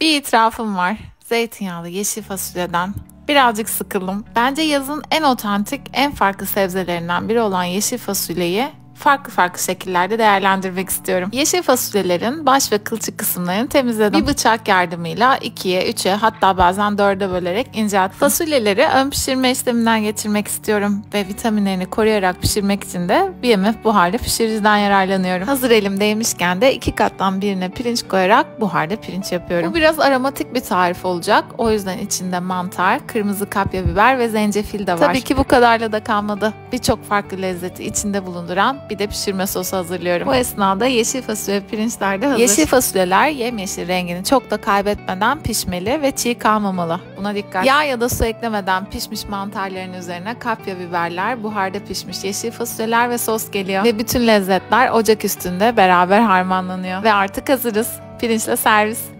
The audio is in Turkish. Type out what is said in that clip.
Bir itirafım var. Zeytinyağlı yeşil fasulyeden birazcık sıkıldım. Bence yazın en otantik, en farklı sebzelerinden biri olan yeşil fasulyeyi farklı farklı şekillerde değerlendirmek istiyorum. Yeşil fasulyelerin baş ve kılçık kısımlarını temizledim. Bir bıçak yardımıyla ikiye, üçe hatta bazen dörde bölerek incelttim. Fasulyeleri ön pişirme işleminden geçirmek istiyorum ve vitaminlerini koruyarak pişirmek için de BMF buharlı pişiriciden yararlanıyorum. Hazır elimdeymişken de iki kattan birine pirinç koyarak buharda pirinç yapıyorum. Bu biraz aromatik bir tarif olacak. O yüzden içinde mantar, kırmızı kapya biber ve zencefil de var. Tabii ki bu kadarla da kalmadı. Birçok farklı lezzeti içinde bulunduran bir de pişirme sosu hazırlıyorum. Bu esnada yeşil fasulye pirinçler de hazır. Yeşil fasulyeler yemyeşil rengini çok da kaybetmeden pişmeli ve çiğ kalmamalı. Buna dikkat. Yağ ya da su eklemeden pişmiş mantarların üzerine kapya biberler, buharda pişmiş yeşil fasulyeler ve sos geliyor. Ve bütün lezzetler ocak üstünde beraber harmanlanıyor. Ve artık hazırız. Pirinçle servis.